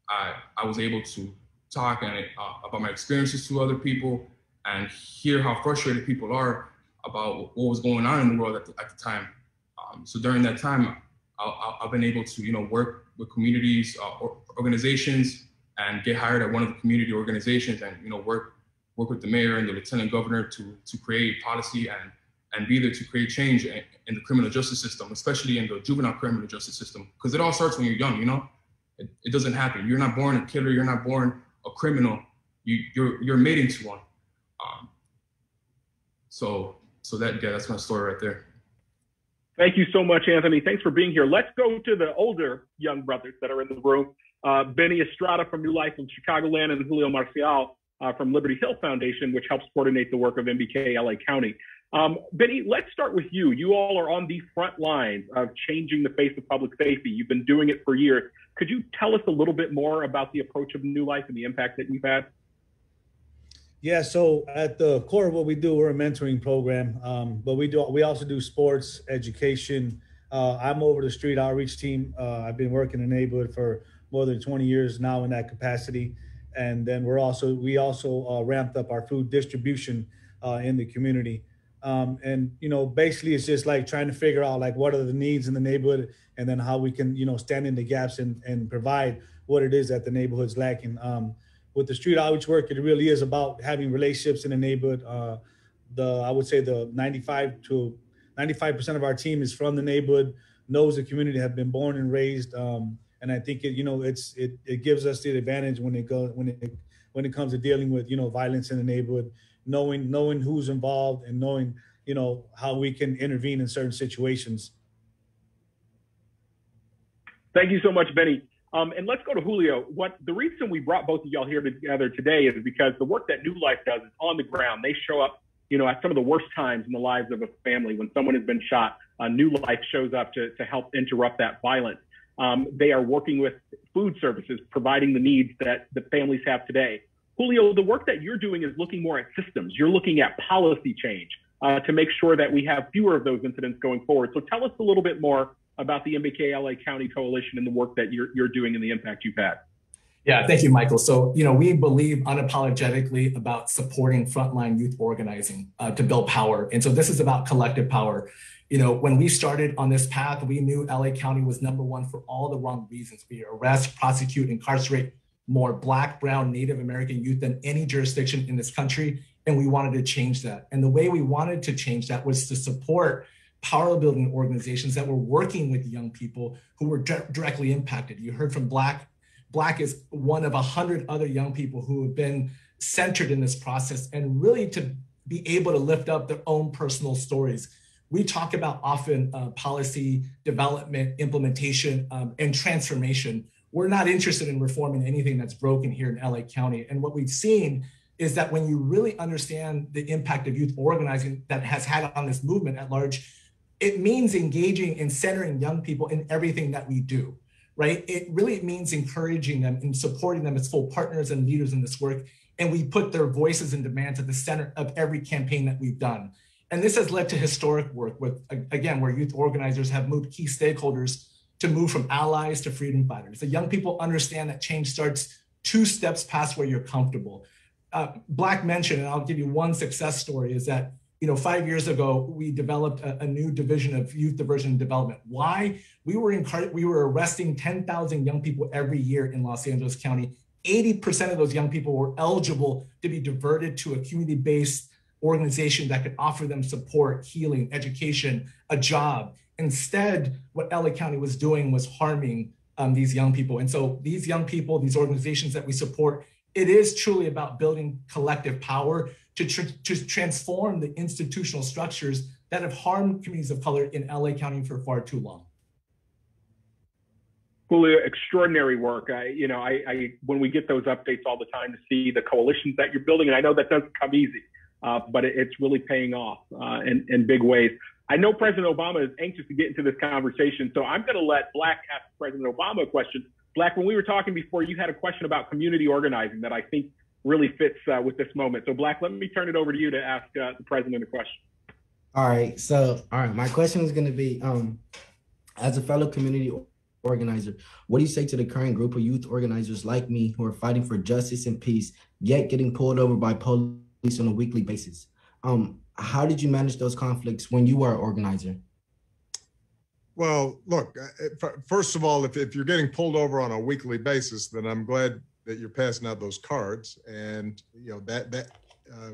I, I was able to talk and uh, about my experiences to other people and hear how frustrated people are about what was going on in the world at the, at the time. Um, so during that time, I, have been able to, you know, work with communities, uh, organizations, and get hired at one of the community organizations, and you know, work work with the mayor and the lieutenant governor to to create policy and and be there to create change in, the criminal justice system, especially in the juvenile criminal justice system, because it all starts when you're young, you know. It, it, doesn't happen. You're not born a killer. You're not born a criminal. You, you're you're made into one. Um, so so that yeah, that's my story right there. Thank you so much, Anthony. Thanks for being here. Let's go to the older young brothers that are in the room. Uh, Benny Estrada from New Life in Chicagoland and Julio Marcial uh, from Liberty Hill Foundation, which helps coordinate the work of MBK LA County. Um, Benny, let's start with you. You all are on the front lines of changing the face of public safety. You've been doing it for years. Could you tell us a little bit more about the approach of New Life and the impact that you've had? Yeah, so at the core of what we do, we're a mentoring program, um, but we do we also do sports education. Uh, I'm over the street outreach team. Uh, I've been working in the neighborhood for more than 20 years now in that capacity, and then we're also we also uh, ramped up our food distribution uh, in the community. Um, and you know, basically, it's just like trying to figure out like what are the needs in the neighborhood, and then how we can you know stand in the gaps and and provide what it is that the neighborhood's lacking. Um, with the street outreach work, it really is about having relationships in the neighborhood. Uh, the I would say the 95 to 95 percent of our team is from the neighborhood, knows the community, have been born and raised, um, and I think it you know it's it it gives us the advantage when it goes when it when it comes to dealing with you know violence in the neighborhood, knowing knowing who's involved and knowing you know how we can intervene in certain situations. Thank you so much, Benny. Um, and let's go to Julio. What the reason we brought both of y'all here together today is because the work that New Life does is on the ground. They show up, you know, at some of the worst times in the lives of a family. When someone has been shot, uh, New Life shows up to, to help interrupt that violence. Um, they are working with food services, providing the needs that the families have today. Julio, the work that you're doing is looking more at systems. You're looking at policy change uh, to make sure that we have fewer of those incidents going forward. So tell us a little bit more about the MBK LA County Coalition and the work that you're, you're doing and the impact you've had. Yeah, thank you, Michael. So, you know, we believe unapologetically about supporting frontline youth organizing uh, to build power. And so this is about collective power. You know, when we started on this path, we knew LA County was number one for all the wrong reasons. We arrest, prosecute, incarcerate more Black, Brown, Native American youth than any jurisdiction in this country. And we wanted to change that. And the way we wanted to change that was to support power building organizations that were working with young people who were di- directly impacted. You heard from Black. Black is one of a hundred other young people who have been centered in this process and really to be able to lift up their own personal stories. We talk about often uh, policy development, implementation, um, and transformation. We're not interested in reforming anything that's broken here in LA County. And what we've seen is that when you really understand the impact of youth organizing that has had on this movement at large, it means engaging and centering young people in everything that we do, right? It really means encouraging them and supporting them as full partners and leaders in this work. And we put their voices and demands at the center of every campaign that we've done. And this has led to historic work with, again, where youth organizers have moved key stakeholders to move from allies to freedom fighters. The young people understand that change starts two steps past where you're comfortable. Uh, Black mentioned, and I'll give you one success story, is that you know, five years ago, we developed a, a, new division of youth diversion and development. Why? We were in, we were arresting 10,000 young people every year in Los Angeles County. 80% of those young people were eligible to be diverted to a community-based organization that could offer them support, healing, education, a job. Instead, what LA County was doing was harming um, these young people. And so these young people, these organizations that we support, it is truly about building collective power to, tr- to transform the institutional structures that have harmed communities of color in LA County for far too long. Julio, extraordinary work. I, you know, I, I, when we get those updates all the time to see the coalitions that you're building, and I know that doesn't come easy, uh, but it, it's really paying off uh, in, in big ways. I know President Obama is anxious to get into this conversation, so I'm going to let Black ask President Obama a question. Black, when we were talking before, you had a question about community organizing that I think really fits uh, with this moment. So, Black, let me turn it over to you to ask uh, the president a question. All right. So, all right, my question is going to be, um, as a fellow community organizer, what do you say to the current group of youth organizers like me who are fighting for justice and peace, yet getting pulled over by police on a weekly basis? Um, how did you manage those conflicts when you were an organizer? Well, look, uh, first of all, if, if you're getting pulled over on a weekly basis, then I'm glad that you're passing out those cards, and you know that that uh,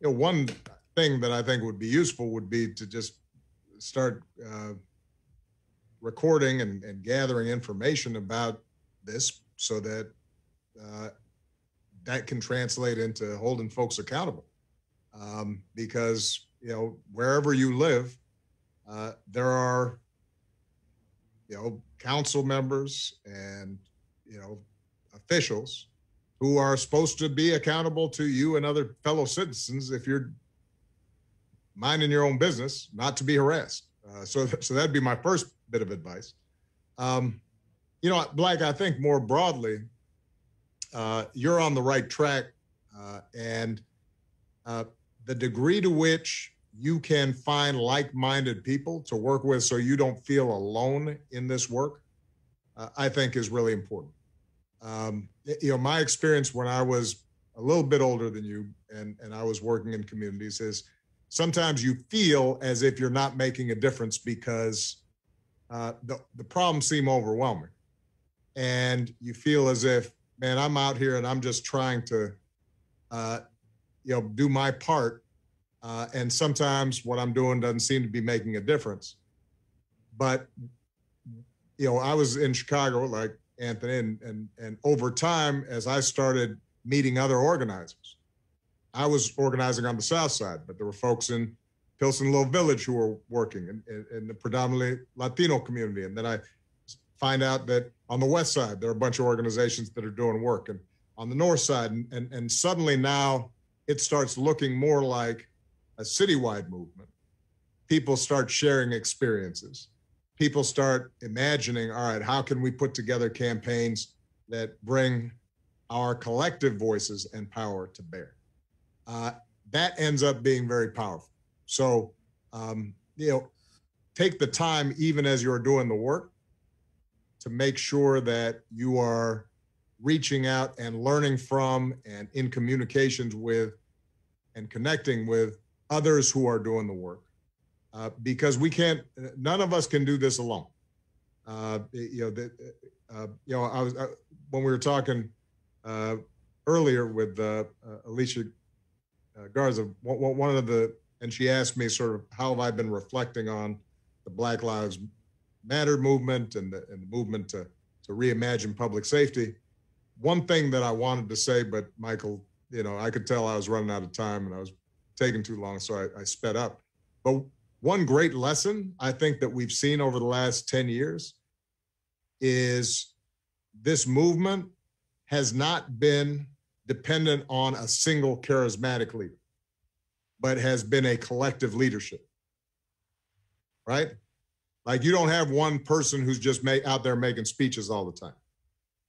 you know one thing that I think would be useful would be to just start uh, recording and, and gathering information about this so that uh, that can translate into holding folks accountable. Um, because you know wherever you live, uh, there are you know council members and you know officials who are supposed to be accountable to you and other fellow citizens if you're minding your own business, not to be harassed. Uh, so, so that'd be my first bit of advice. Um, you know, Black, I think more broadly, uh, you're on the right track, uh, and uh, the degree to which you can find like-minded people to work with, so you don't feel alone in this work, uh, I think is really important. Um, you know, my experience when I was a little bit older than you and, and I was working in communities is sometimes you feel as if you're not making a difference because uh, the, the problems seem overwhelming. And you feel as if man, I'm out here and I'm just trying to, uh, you know, do my part. Uh, and sometimes what I'm doing doesn't seem to be making a difference. But, you know, I was in Chicago, like Anthony, and, and, and over time, as I started meeting other organizers, I was organizing on the South Side, but there were folks in Pilsen Little Village who were working in, in, in the predominantly Latino community. And then I find out that on the west side there are a bunch of organizations that are doing work and on the north side and, and, and suddenly now it starts looking more like a citywide movement. People start sharing experiences. People start imagining all right how can we put together campaigns that bring our collective voices and power to bear? Uh, that ends up being very powerful. So um, you know take the time even as you're doing the work to make sure that you are reaching out and learning from and in communications with and connecting with others who are doing the work. Uh, because we can't, none of us can do this alone. Uh, you know, the, uh, you know, I was uh, when we were talking uh, earlier with uh, Alicia Garza. One, one of the, and she asked me sort of how have I been reflecting on the Black Lives Matter movement and the, and the movement to, to reimagine public safety. One thing that I wanted to say, but Michael, you know, I could tell I was running out of time and I was taking too long, so I, I sped up. But one great lesson I think that we've seen over the last 10 years is this movement has not been dependent on a single charismatic leader, but has been a collective leadership. Right? Like you don't have one person who's just make, out there making speeches all the time,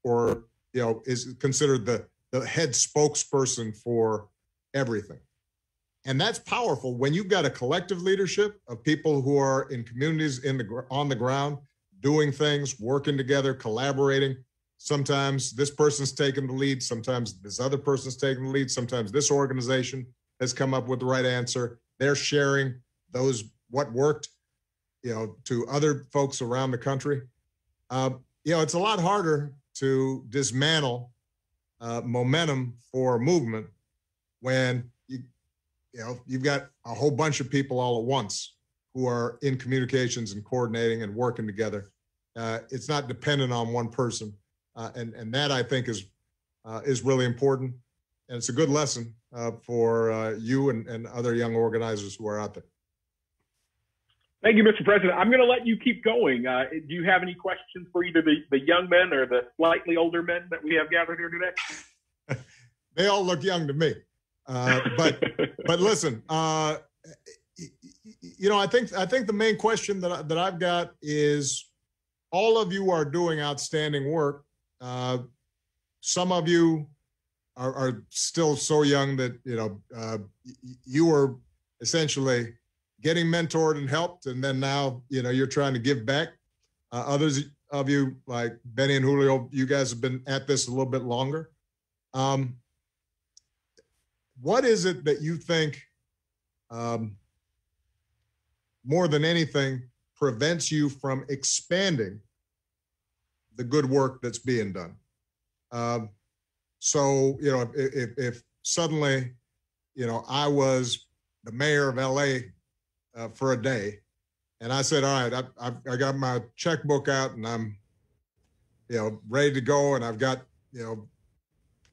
or you know is considered the the head spokesperson for everything. And that's powerful when you've got a collective leadership of people who are in communities in the on the ground doing things, working together, collaborating. Sometimes this person's taking the lead, sometimes this other person's taking the lead, sometimes this organization has come up with the right answer. They're sharing those what worked you know, to other folks around the country. Uh, you know, it's a lot harder to dismantle uh, momentum for movement when you, you know, you've got a whole bunch of people all at once who are in communications and coordinating and working together. Uh, it's not dependent on one person, uh, and and that I think is uh, is really important, and it's a good lesson uh, for you and, and other young organizers who are out there. Thank you, Mr. President. I'm going to let you keep going. Uh, do you have any questions for either the, the young men or the slightly older men that we have gathered here today? they all look young to me. Uh, but but listen, uh, you know, I think I think the main question that I, that I've got is, all of you are doing outstanding work. Uh, some of you are, are, still so young that you know uh, you were essentially getting mentored and helped, and then now you know you're trying to give back. Uh, others of you, like Benny and Julio, you guys have been at this a little bit longer. Um, what is it that you think, um, more than anything, prevents you from expanding the good work that's being done? Um, so you know, if, if, if suddenly, you know, I was the mayor of LA uh, for a day. And I said, all right, I, I, I got my checkbook out and I'm, you know, ready to go. And I've got, you know,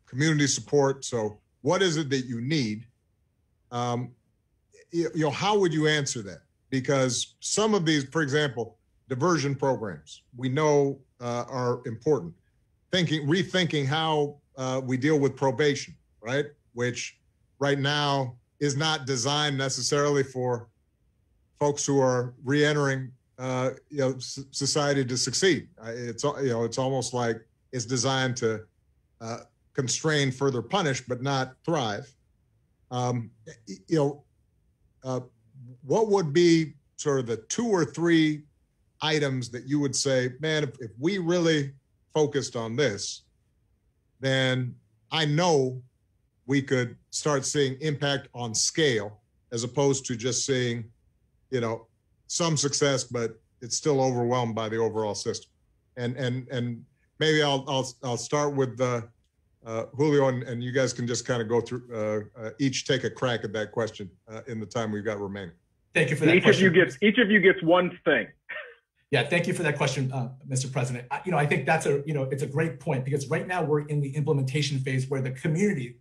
community support. So what is it that you need? Um, you, you know, how would you answer that? Because some of these, for example, diversion programs we know uh, are important. Thinking, rethinking how uh, we deal with probation, right? Which right now is not designed necessarily for folks who are reentering uh, you know society to succeed. It's you know it's almost like it's designed to uh, constrain further punish but not thrive. Um, you know, uh, what would be sort of the two or three items that you would say, man, if, if we really focused on this, then I know we could start seeing impact on scale as opposed to just seeing you know, some success, but it's still overwhelmed by the overall system. And and and maybe I'll I'll I'll start with the uh, Julio, and, and you guys can just kind of go through, uh, uh, each take a crack at that question uh, in the time we've got remaining. Thank you for that Each question. of you gets each of you gets one thing. Yeah, thank you for that question, uh, Mr. President. I, you know, I think that's a you know it's a great point because right now we're in the implementation phase where the community,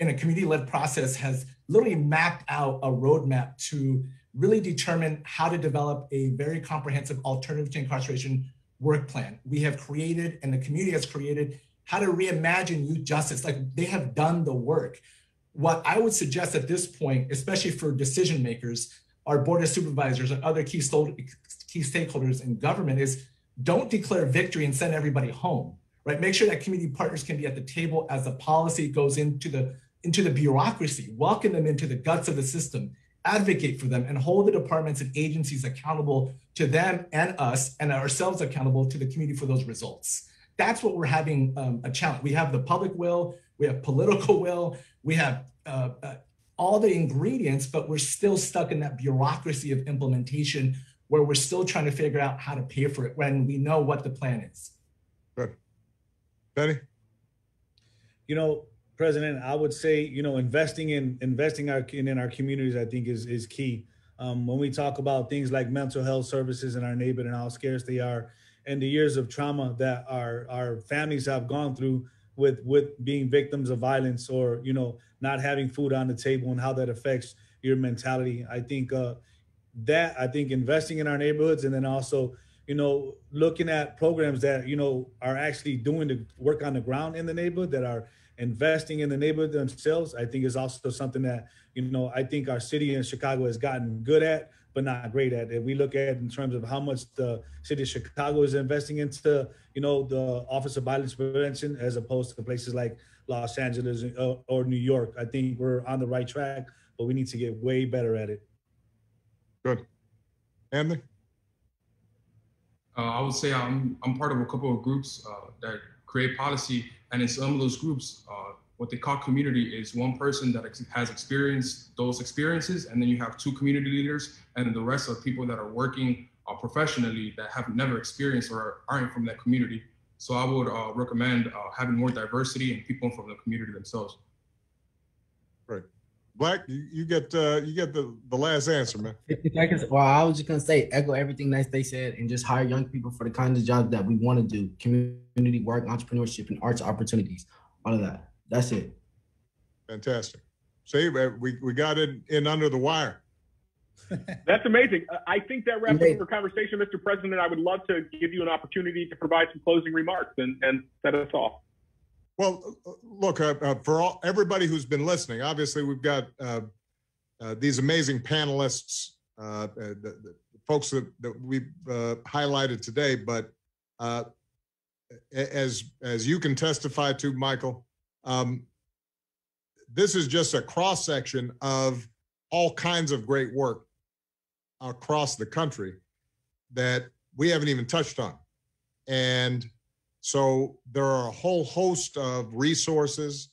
in a community-led process, has literally mapped out a roadmap to really determine how to develop a very comprehensive alternative to incarceration work plan. We have created, and the community has created, how to reimagine youth justice. Like they have done the work. What I would suggest at this point, especially for decision makers, our board of supervisors and other key key stakeholders in government is don't declare victory and send everybody home, right? Make sure that community partners can be at the table as the policy goes into the into the bureaucracy, welcome them into the guts of the system, advocate for them, and hold the departments and agencies accountable to them and us, and ourselves accountable to the community for those results. That's what we're having um, a challenge. We have the public will, we have political will, we have uh, uh, all the ingredients, but we're still stuck in that bureaucracy of implementation where we're still trying to figure out how to pay for it when we know what the plan is. Good. Benny? You know, President, I would say, you know, investing in investing our in, in our communities, I think is is key. Um, when we talk about things like mental health services in our neighborhood and how scarce they are, and the years of trauma that our our families have gone through with with being victims of violence or you know not having food on the table and how that affects your mentality, I think uh, that I think investing in our neighborhoods and then also you know looking at programs that you know are actually doing the work on the ground in the neighborhood that are investing in the neighborhood themselves i think is also something that you know i think our city in chicago has gotten good at but not great at if we look at in terms of how much the city of chicago is investing into you know the office of violence prevention as opposed to places like los angeles uh, or new york i think we're on the right track but we need to get way better at it Good. Anthony? Uh, I would say I'm I'm part of a couple of groups uh, that create policy, and in some of those groups, uh, what they call community is one person that ex- has experienced those experiences, and then you have two community leaders, and the rest are people that are working uh, professionally that have never experienced or aren't from that community. So I would uh, recommend uh, having more diversity and people from the community themselves. Right. Black, you, you get uh, you get the, the last answer, man. 50 seconds. Well, I was just gonna say, echo everything that they said, and just hire young people for the kinds of jobs that we want to do: community work, entrepreneurship, and arts opportunities. All of that. That's it. Fantastic. See, we we got it in under the wire. That's amazing. I think that wraps up our conversation, Mr. President. I would love to give you an opportunity to provide some closing remarks and, and set us off. Well, look, uh, uh, for all everybody who's been listening, obviously we've got uh, uh these amazing panelists, uh, uh, the, the, folks that, that we've highlighted today. But as as you can testify to, Michael, um, this is just a cross section of all kinds of great work across the country that we haven't even touched on, and so there are a whole host of resources,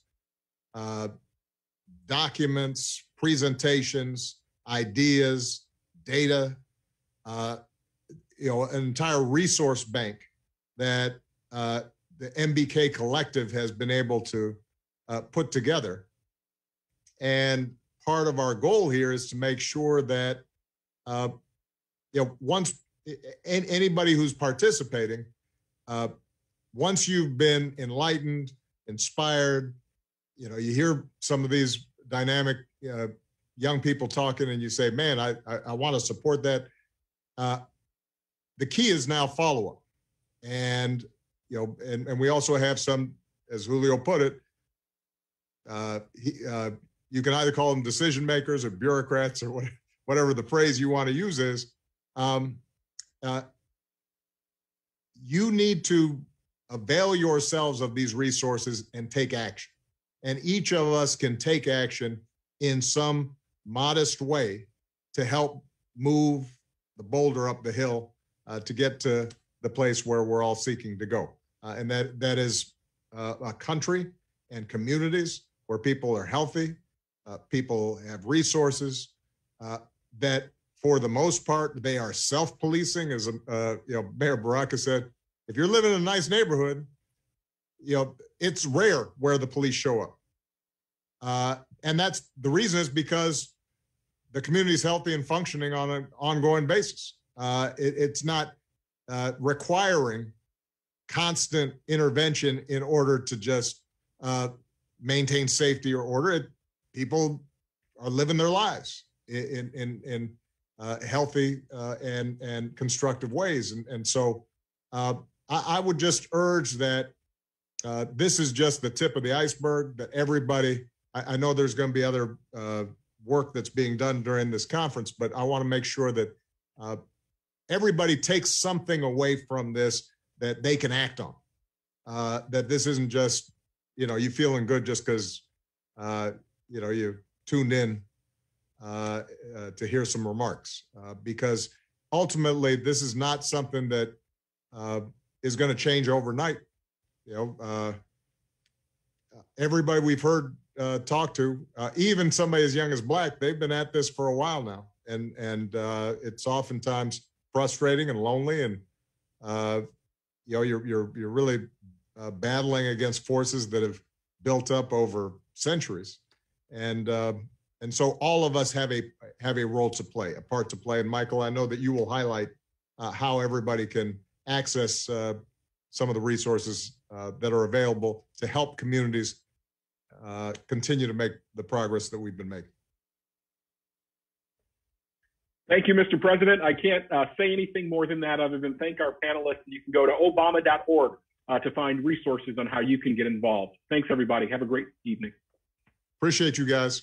uh, documents, presentations, ideas, data, uh, you know, an entire resource bank that uh, the MBK Collective has been able to uh, put together. And part of our goal here is to make sure that, uh, you know, once anybody who's participating uh, once you've been enlightened, inspired, you know, you hear some of these dynamic uh, young people talking and you say, man, I, I, I want to support that. Uh, the key is now follow up. And, you know, and, and we also have some, as Julio put it, uh, he, uh, you can either call them decision makers or bureaucrats or whatever the phrase you want to use is. Um, uh, you need to avail yourselves of these resources and take action. And each of us can take action in some modest way to help move the boulder up the hill uh, to get to the place where we're all seeking to go. Uh, and that that is uh, a country and communities where people are healthy, uh, people have resources uh, that for the most part they are self-policing as uh, you know mayor baraka said if you're living in a nice neighborhood, you know, it's rare where the police show up. Uh, and that's the reason is because the community is healthy and functioning on an ongoing basis. Uh, it, it's not uh, requiring constant intervention in order to just uh, maintain safety or order. It, people are living their lives in in in uh, healthy uh, and and constructive ways, and and so uh, I, I, would just urge that uh, this is just the tip of the iceberg. That everybody, I, I know there's going to be other uh, work that's being done during this conference, but I want to make sure that uh, everybody takes something away from this that they can act on. that this isn't just you know you feeling good just because you know you tuned in uh, uh, to hear some remarks uh, because ultimately this is not something that uh, is going to change overnight. You know, uh, everybody we've heard uh, talk to, even somebody as young as Black, they've been at this for a while now, and and it's oftentimes frustrating and lonely, and you know you're you're you're really battling against forces that have built up over centuries and uh, and so all of us have a have a role to play, a part to play. And Michael, I know that you will highlight uh, how everybody can access uh, some of the resources uh, that are available to help communities uh, continue to make the progress that we've been making. Thank you, Mr. President. I can't uh, say anything more than that other than thank our panelists. You can go to obama.org uh, to find resources on how you can get involved. Thanks, everybody. Have a great evening. Appreciate you guys.